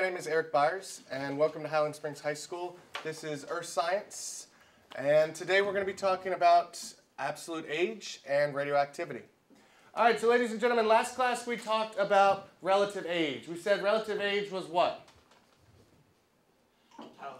my name is Eric Byers, and welcome to Highland Springs High School. This is Earth Science, and today we're going to be talking about absolute age and radioactivity. All right, so ladies and gentlemen, last class we talked about relative age. We said relative age was what? How uh,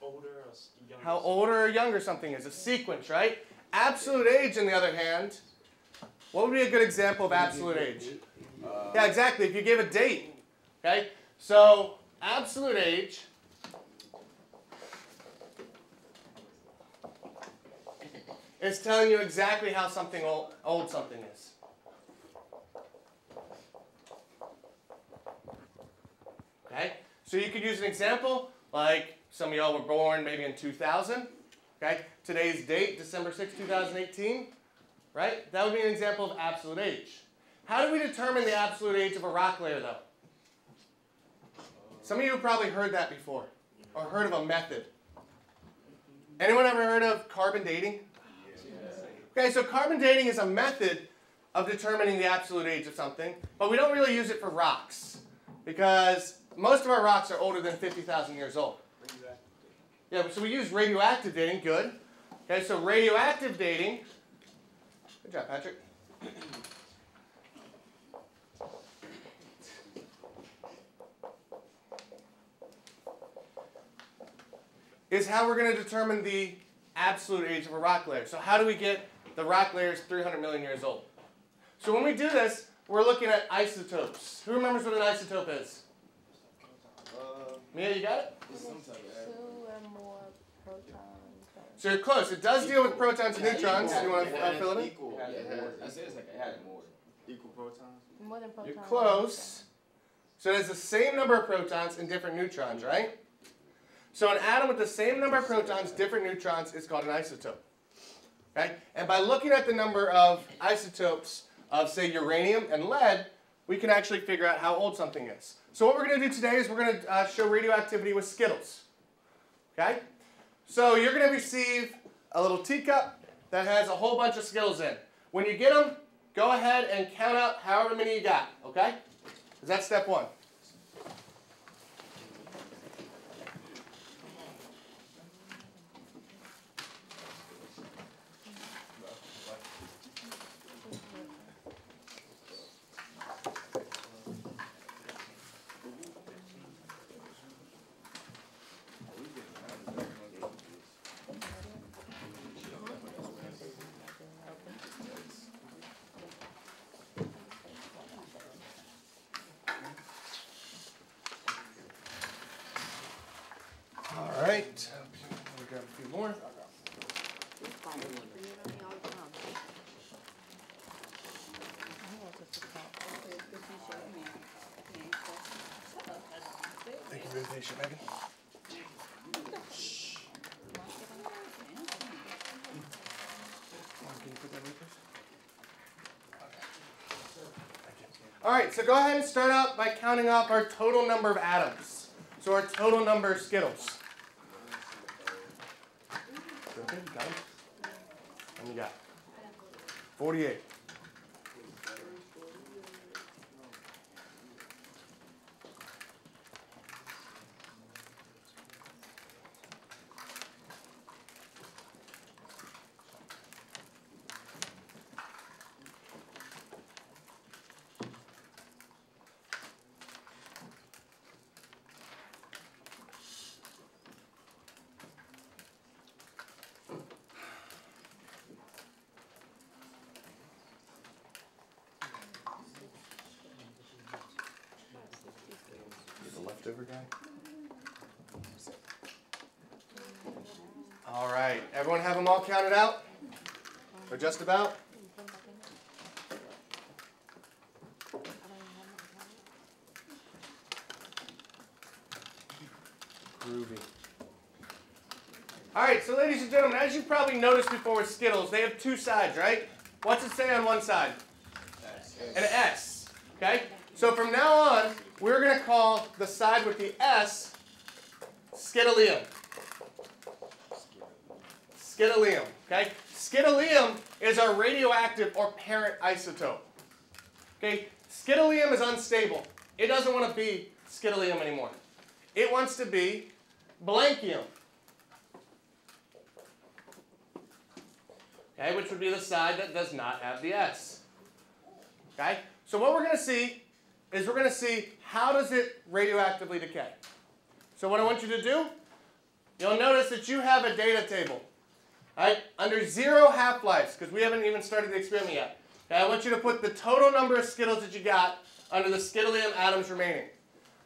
older or younger? How older or younger something is, a sequence, right? Absolute age, on the other hand, what would be a good example of absolute age? Yeah, exactly. If you gave a date, okay? So, absolute age is telling you exactly how something old, old something is. Okay? So you could use an example like some of y'all were born maybe in 2000. Okay? Today's date, December 6, 2018. Right? That would be an example of absolute age. How do we determine the absolute age of a rock layer, though? Some of you have probably heard that before, or heard of a method. Anyone ever heard of carbon dating? Okay, so carbon dating is a method of determining the absolute age of something, but we don't really use it for rocks because most of our rocks are older than 50,000 years old. Yeah, so we use radioactive dating, good. Okay, so radioactive dating, good job, Patrick. Is how we're going to determine the absolute age of a rock layer. So how do we get the rock layer is 300 million years old? So when we do this, we're looking at isotopes. Who remembers what an isotope is? Mia, you got it? So you're close. It does deal with protons and neutrons. You want to uh, fill it in? Equal. I said it's like it had more. Equal protons. More than protons. You're close. So it has the same number of protons and different neutrons, right? So an atom with the same number of protons, different neutrons, is called an isotope. Okay? And by looking at the number of isotopes of, say, uranium and lead, we can actually figure out how old something is. So what we're going to do today is we're going to uh, show radioactivity with Skittles. Okay? So you're going to receive a little teacup that has a whole bunch of Skittles in. When you get them, go ahead and count out however many you got. Okay? Because that's step one. Patient, Megan. All right, so go ahead and start out by counting off our total number of atoms. So our total number of Skittles. Okay, you got many you got? 48. Leftover guy. All right, everyone have them all counted out? Or just about? Groovy. All right, so ladies and gentlemen, as you probably noticed before with Skittles, they have two sides, right? What's it say on one side? An S. Okay? So from now on, we're going to call the side with the S Skittleium. Skittleium. Okay? Skittleium is our radioactive or parent isotope. Okay? Skittleium is unstable. It doesn't want to be skittleium anymore. it wants to be blankium. Okay, which would be the side that does not have the S. Okay, so what we're going to see is we're going to see how does it radioactively decay. So what I want you to do, you'll notice that you have a data table. Right? Under zero half-lives, because we haven't even started the experiment yet. I want you to put the total number of Skittles that you got under the Skittleium atoms remaining.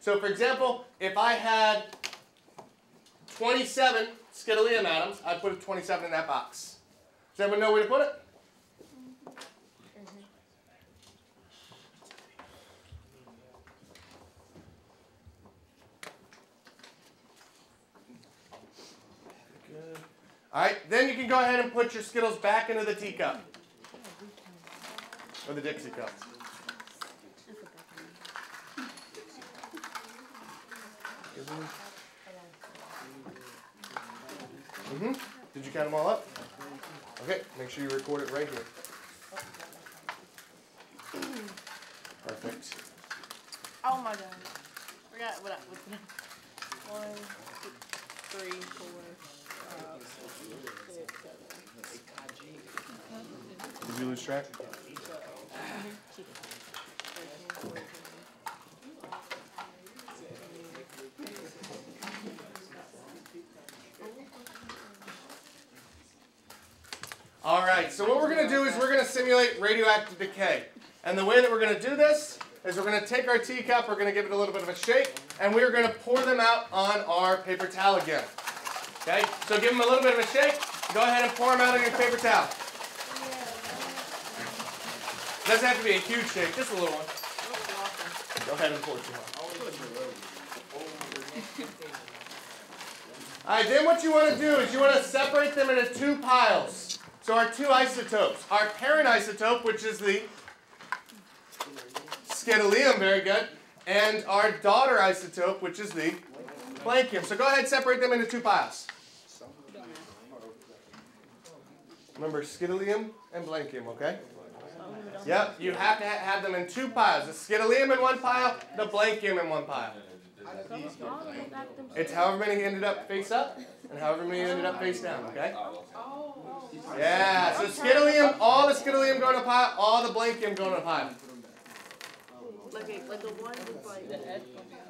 So for example, if I had 27 Skittleium atoms, I'd put 27 in that box. Does everyone know where to put it? Good. All right, then you can go ahead and put your Skittles back into the teacup. Or the Dixie cup. Mm-hmm. Did you count them all up? Okay, make sure you record it right here. Perfect. Oh my god. Forgot what I was. One, two, three, four. Did you lose track? All right, so what we're going to do is we're going to simulate radioactive decay. And the way that we're going to do this is we're going to take our teacup, we're going to give it a little bit of a shake, and we're going to pour them out on our paper towel again. So give them a little bit of a shake. Go ahead and pour them out on your paper towel. Doesn't have to be a huge shake, just a little one. Go ahead and pour it more. Alright, then what you want to do is you want to separate them into two piles. So our two isotopes. Our parent isotope, which is the Skittleium, very good, and our daughter isotope, which is the Blankium. So go ahead and separate them into two piles. Remember, Skittleium and Blankium, okay? Yep, you have to ha- have them in two piles. The Skittleium in one pile, the Blankium in one pile. It's however many ended up face up, and however many ended up face down, okay? Oh, oh, oh. Yeah, so Skittleium, all the Skittleium go in a pile, all the Blankium go in a pile. Like a, like the one with like.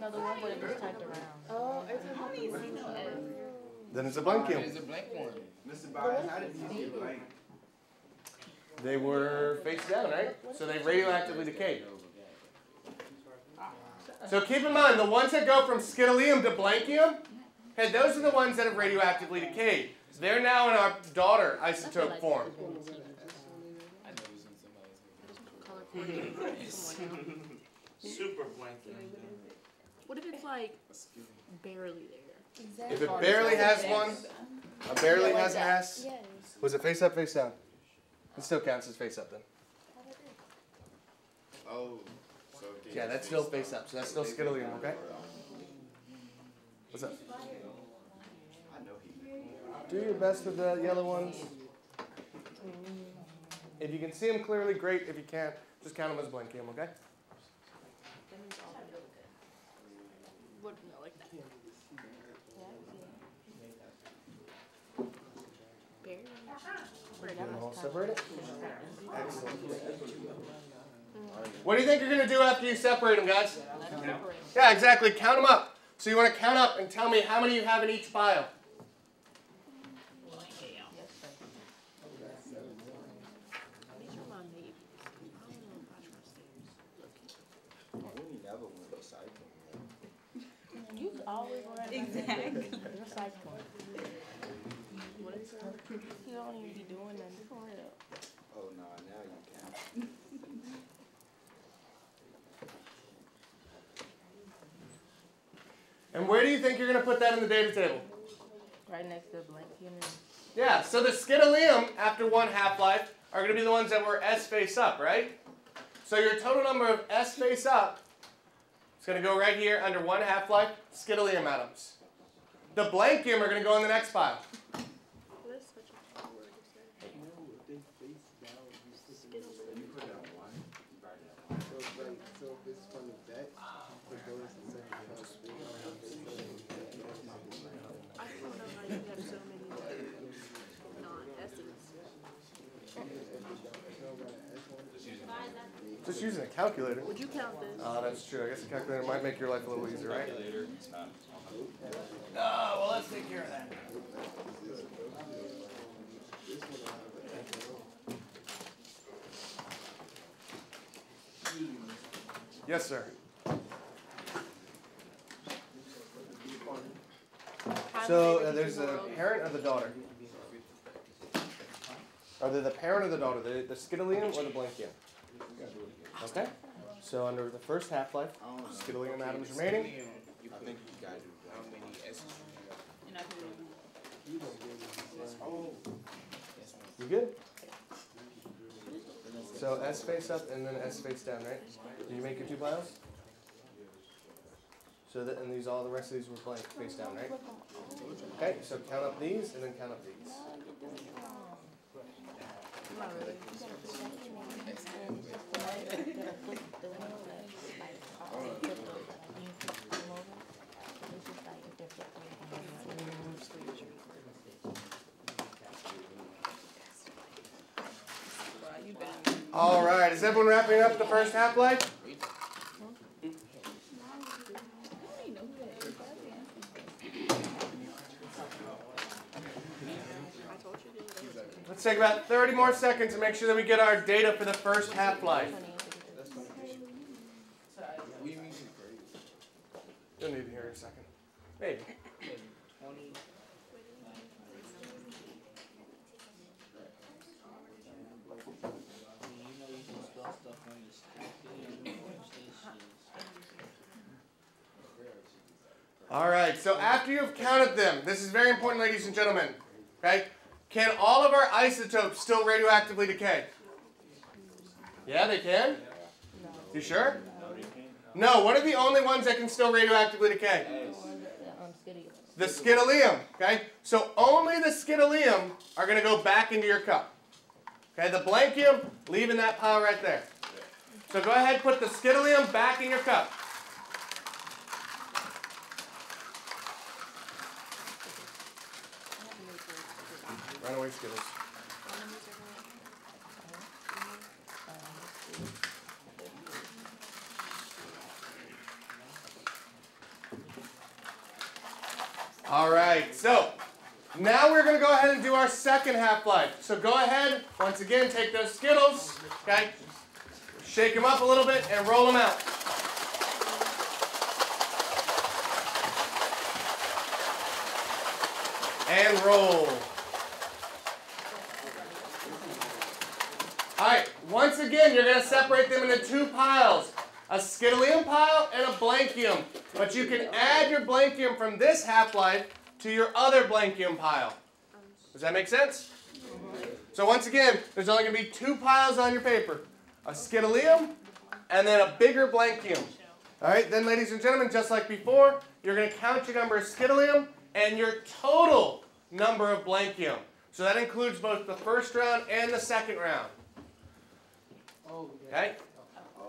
No, the one where it was typed around. Oh, it's a Then it's a It's a blank one. Mr. Byers, how did these get blank? They were face down, right? So they radioactively decayed. So keep in mind, the ones that go from Skittleium to Blankium, hey, those are the ones that have radioactively decayed. They're now in our daughter isotope form. Super blanket. What if it's like barely there? If it barely has one, a barely has an S, was it face up, face down? It still counts as face up then. Oh. So. Yeah, that's still face up, so that's still Skittleium, okay? What's up? I know he. Do your best with the yellow ones. If you can see them clearly, great. If you can't, just count them as Blankium, okay? What, no, like that. Barely. Where Get them all that. Excellent. What do you think you're going to do after you separate them, guys? Yeah, exactly. Count them up. So you want to count up and tell me how many you have in each pile. These are my neighbors. I don't know if I trust theirs. We never went recycling. You always run exactly. recycling. What is that? You don't even be doing nothing for real. Oh no, now you can. And where do you think you're going to put that in the data table? Right next to the blank unit. Yeah, so the Skittleium, after one half-life, are going to be the ones that were S face up, right? So your total number of S face up is going to go right here under one half-life Skittleium atoms. The Blankium are going to go in the next pile. That's such a word to say. You put it on one. You write it on one. So, like, so if it's from the back, it goes the same. Just using a calculator. Would you count this? Oh, that's true. I guess a calculator might make your life a little easier, right? Calculator. Oh, well, let's take care of that. Yes, sir. So uh, there's a parent of the daughter. Are they the parent of the daughter, the, the Skittilium or the Blankium? Okay. So under the first half-life, Skittilium atoms remaining. I think you gotta do how many S's oh. You good? So S face up and then S face down, right? Did you make your two piles? So that, and these, all the rest of these were blank face down, right? Okay, so count up these and then count up these. All right, is everyone wrapping up the first half Let's take about 30 more seconds to make sure that we get our data for the first half life. You'll need to hear in a second. Maybe. All right, so after you've counted them, this is very important, ladies and gentlemen. Okay? Can all of our isotopes still radioactively decay? Yeah, they can? You sure? No, what are the only ones that can still radioactively decay? The skittilium. Okay? So only the skittilium are going to go back into your cup. Okay, the blankium, leaving that pile right there. So go ahead, put the skittilium back in your cup. Skittles. All right, so now we're going to go ahead and do our second half-life. So go ahead, once again, take those Skittles, okay? Shake them up a little bit and roll them out. And roll. All right, once again, you're going to separate them into two piles. A skittilium pile and a blankium. But you can add your blankium from this half-life to your other blankium pile. Does that make sense? So once again, there's only going to be two piles on your paper. A skittilium and then a bigger blankium. All right, then ladies and gentlemen, just like before, you're going to count your number of skittilium and your total number of blankium. So that includes both the first round and the second round. Okay?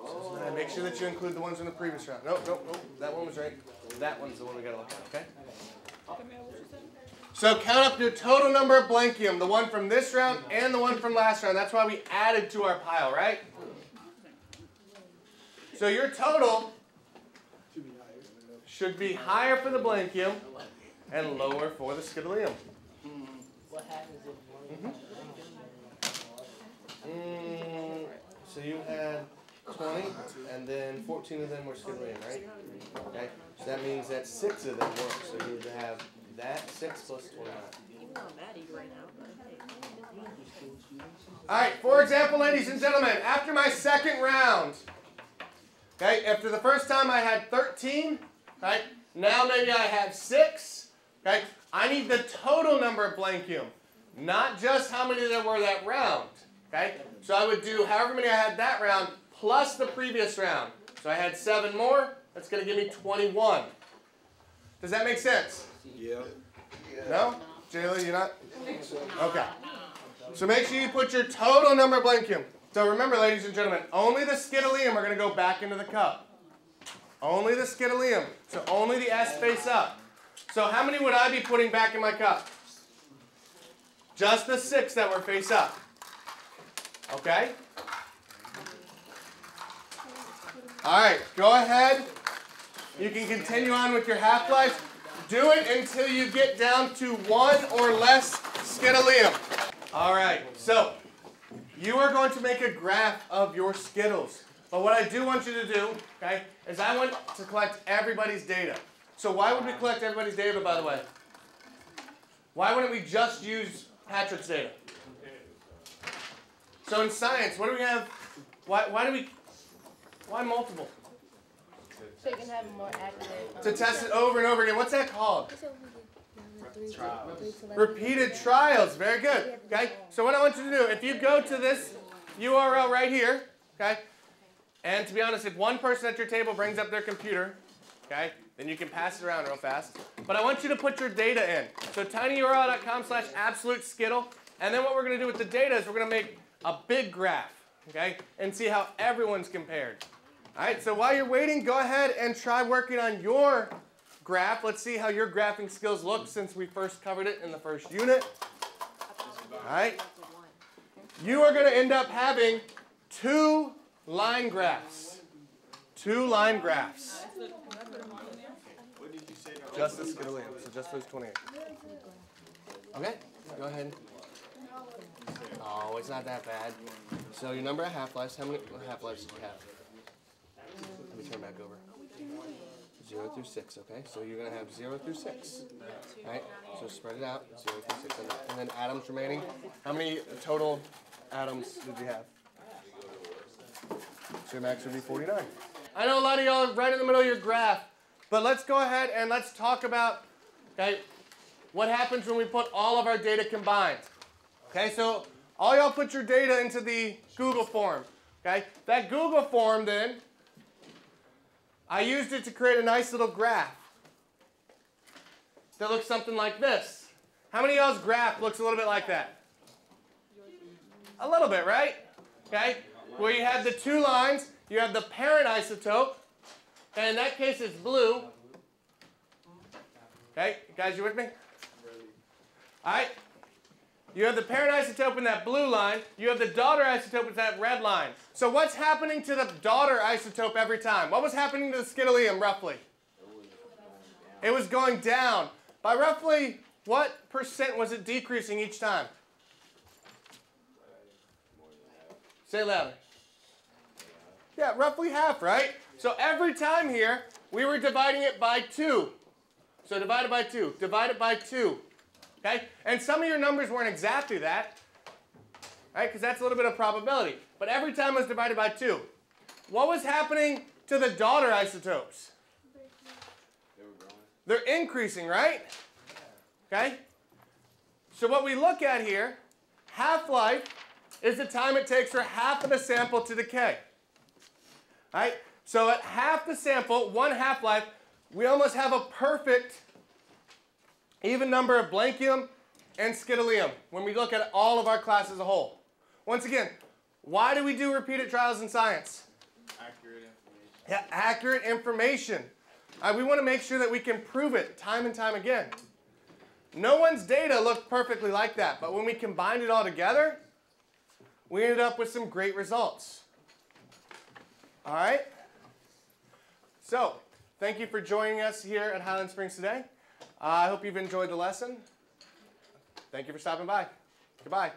So uh, make sure that you include the ones in the previous round. Nope, nope, nope. That one was right. That one's the one we gotta look at, okay? So count up your total number of blankium, the one from this round and the one from last round. That's why we added to our pile, right? So your total should be higher for the blankium and lower for the skittilium. What happens if one Mm, so you had 20, and then 14 of them were skittilium, right? Okay. So that means that six of them work. So you have that six plus 29. Even though I'm right now. All right. For example, ladies and gentlemen, after my second round, okay, after the first time I had 13, right? Now maybe I have six. Okay. I need the total number of blankium, not just how many there were that round. Okay? So I would do however many I had that round plus the previous round. So I had seven more. That's going to give me 21. Does that make sense? Yeah. No? Jayla, you're not? Okay. So make sure you put your total number of blankium. So remember, ladies and gentlemen, only the skittilium are going to go back into the cup. Only the skittilium. So only the S face up. So how many would I be putting back in my cup? Just the six that were face up. Okay? All right, go ahead. You can continue on with your half-life. Do it until you get down to one or less skittalium. All right, so you are going to make a graph of your skittles. But what I do want you to do, okay, is I want to collect everybody's data. So why would we collect everybody's data, by the way? Why wouldn't we just use Patrick's data? So in science, what do we have? Why, why do we, why multiple? So you can have more accurate. um, To test it over and over again. What's that called? Trials. Repeated trials. Very good. Okay. So what I want you to do, if you go to this URL right here, okay, and to be honest, if one person at your table brings up their computer, okay, then you can pass it around real fast. But I want you to put your data in. So tinyurl.com slash absolute skittle. And then what we're going to do with the data is we're going to make a big graph, okay, and see how everyone's compared. All right, so while you're waiting, go ahead and try working on your graph. Let's see how your graphing skills look since we first covered it in the first unit. All right. You are going to end up having two line graphs. Two line graphs. What did you say? that Just the skittalium, so just those 28. Okay, go ahead. Oh, it's not that bad. So your number of half-lives, how many half-lives do you have? Let me turn back over. Zero through six, okay? So you're gonna have zero through six. Right? So spread it out, zero through six. And then- And then atoms remaining. How many total atoms did you have? So your max would be 49. I know a lot of y'all are right in the middle of your graph, but let's go ahead and let's talk about, okay, what happens when we put all of our data combined. Okay, so all y'all put your data into the Google form. Okay, that Google form then, I used it to create a nice little graph that looks something like this. How many of y'all's graph looks a little bit like that? A little bit, right? Okay, where you have the two lines, you have the parent isotope, and in that case it's blue. Okay, guys, you with me? All right. You have the parent isotope in that blue line. You have the daughter isotope in that red line. So what's happening to the daughter isotope every time? What was happening to the skittalium roughly? It was going down. By roughly what percent was it decreasing each time? Say louder. Yeah, roughly half, right? So every time here, we were dividing it by 2. So divide it by 2. Divide it by 2. Okay? And some of your numbers weren't exactly that. Right? Because that's a little bit of probability. But every time it was divided by 2. What was happening to the daughter isotopes? They were growing. They're increasing, right? Okay? So what we look at here, half-life is the time it takes for half of the sample to decay. Right? So at half the sample, one half-life, we almost have a perfect even number of blankium and skittalium when we look at all of our class as a whole. Once again, why do we do repeated trials in science? Accurate information. Yeah, accurate information. Uh, we want to make sure that we can prove it time and time again. No one's data looked perfectly like that, but when we combined it all together, we ended up with some great results. All right? So, thank you for joining us here at Highland Springs today. I hope you've enjoyed the lesson. Thank you for stopping by. Goodbye.